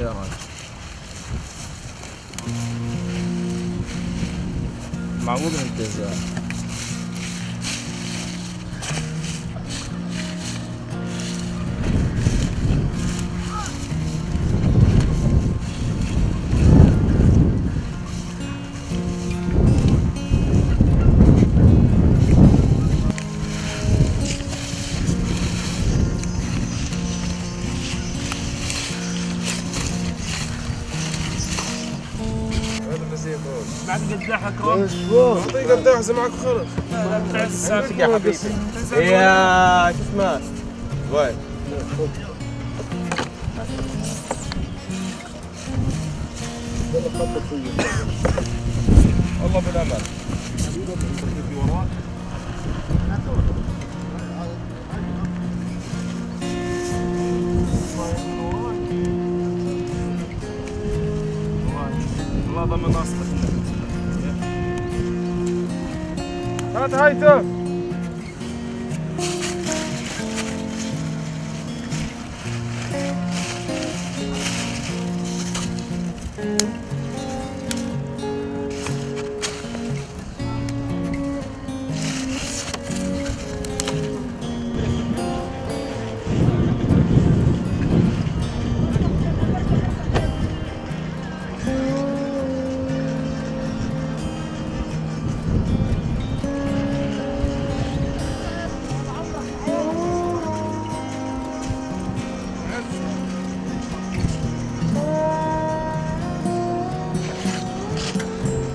خيارات معقول انت زي بعد اكرم اعطيه قداح معك خلص امسك يا حبيبي يا شو اسمه وين الله بالامان الله ضمن اصلك Hart heiße!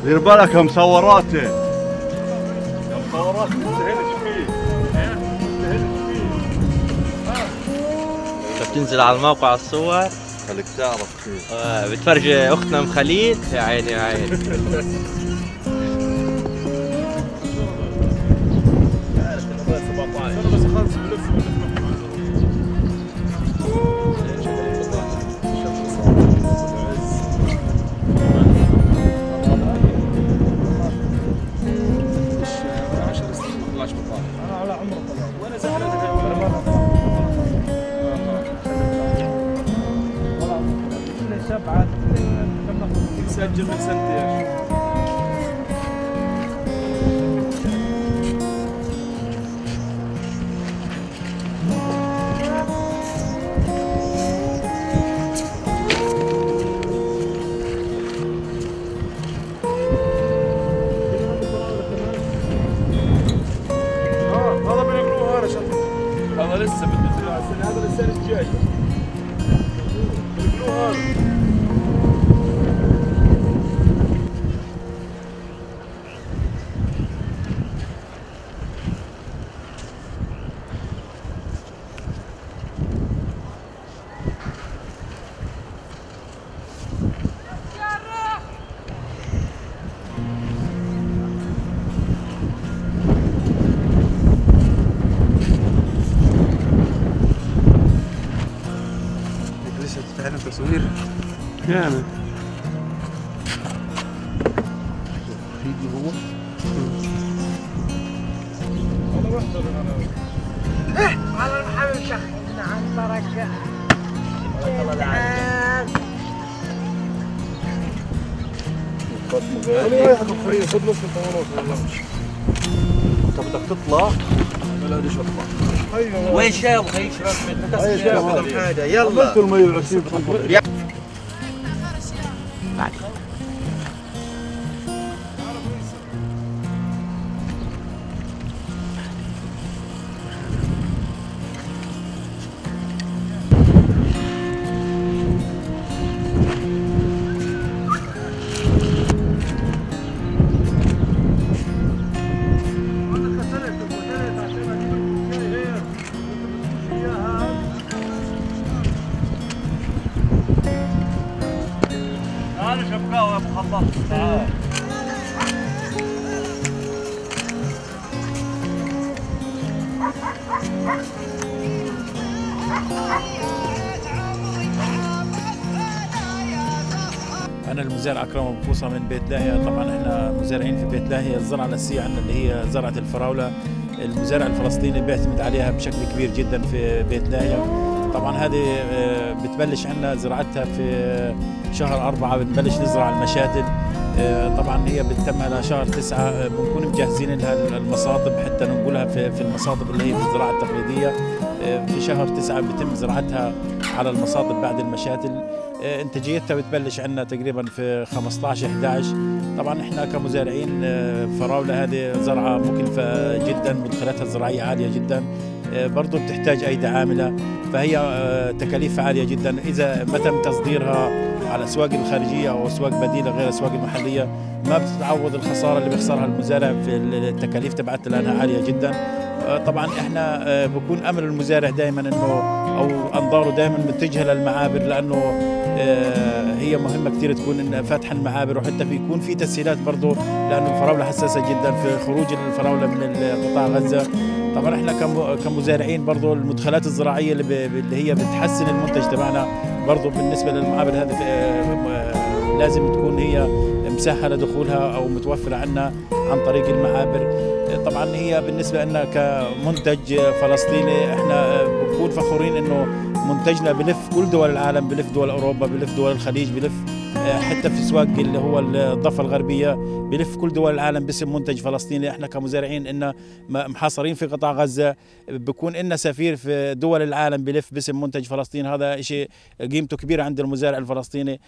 دير بالك يا مصوراته. يا مصورات تستهلش فيه تستهلش فيه بتنزل على الموقع الصور. خليك تعرف كيف آه، بتفرج أختنا أم خليل. يا عيني يا عيني. 70 cent diyor. لسه بده دراسه هذا لسان الجاي يقولوها تصوير كامل فيديو هو والله محمد شيخ نعم بركة نص انت بدك تطلع لا ليش اطلع وين شاب خليك شباب حاجة يلا. 120 أنا المزارع أكرم أبو فوصة من بيت لاهية. طبعا إحنا مزارعين في بيت لاهية. الزرعة الأساسية عندنا اللي هي زرعة الفراولة. المزارع الفلسطيني بيعتمد عليها بشكل كبير جدا في بيت لاهية. طبعا هذه آه، بتبلش عندنا زراعتها في شهر أربعة. بنبلش نزرع المشاتل. آه، طبعا هي بتتم لها شهر تسعة. آه، بنكون مجهزين لها المصاطب حتى ننقلها في المصاطب اللي هي في الزراعة التقليدية. في شهر تسعة بيتم زراعتها على المصاطب بعد المشاتل. آه، انتاجيتها بتبلش عندنا تقريبا في 15 11 طبعا إحنا كمزارعين آه، فراولة هذه زرعة مكلفة جدا مدخلاتها الزراعية عالية جدا. آه، برضو بتحتاج أيدي عاملة فهي آه، تكاليفها عالية جدا. إذا ما تم تصديرها على الاسواق الخارجية أو أسواق بديلة غير الاسواق المحلية ما بتتعوض الخسارة اللي بيخسرها المزارع في التكاليف تبعتها لأنها عالية جدا. آه، طبعا إحنا آه، بكون أمل المزارع دائما إنه أو أنظاره دائما متجهة للمعابر لأنه آه، هي مهمة كثير تكون فاتحه المعابر وحتى في يكون في تسهيلات برضه لأنه الفراولة حساسة جدا في خروج الفراولة من قطاع غزة. طبعا إحنا كم- كمزارعين برضه المدخلات الزراعية اللي, هي بتحسن المنتج تبعنا برضه بالنسبة للمعابر هذه آه، لازم تكون هي مسهله دخولها أو متوفرة عنا عن طريق المعابر. طبعا هي بالنسبة لنا كمنتج فلسطيني إحنا بنكون فخورين إنه منتجنا بلف كل دول العالم بلف دول أوروبا بلف دول الخليج بلف حتى في سواق اللي هو الضفة الغربية بلف كل دول العالم باسم منتج فلسطيني. إحنا كمزارعين إن محاصرين في قطاع غزة بكون إن سفير في دول العالم بلف باسم منتج فلسطين هذا شيء قيمته كبيرة عند المزارع الفلسطيني.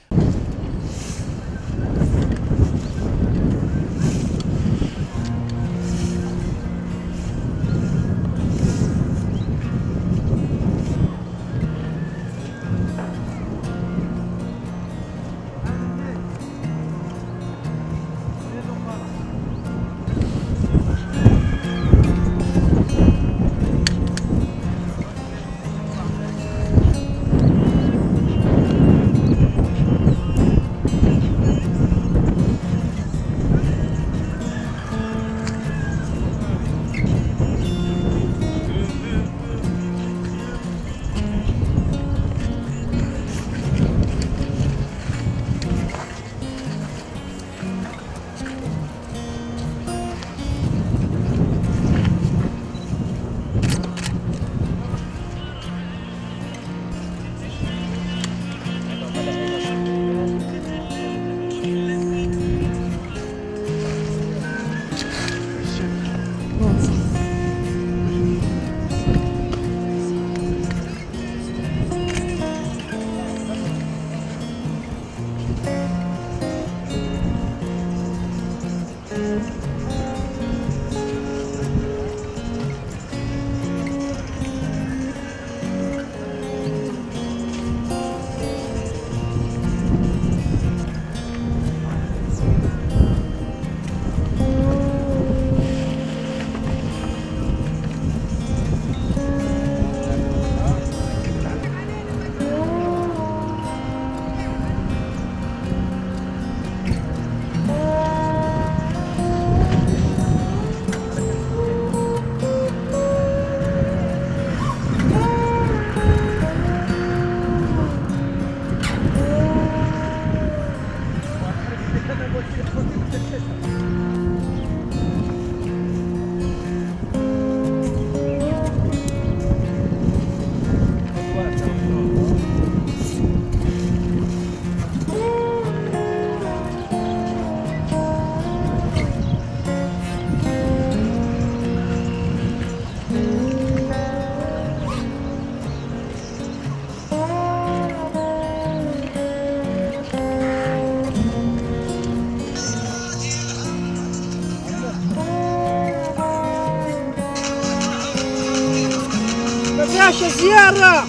ما فيهاش زيارة.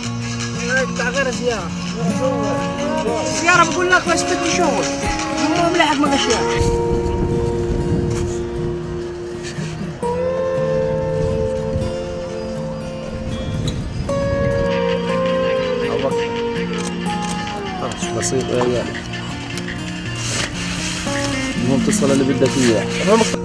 بتاع غير زيارة. زيارة بقول لك بس بدي شغل مو ملاحق من الاشياء خلاص بسيط يا. عيال المهم تصل اللي بدك إياه.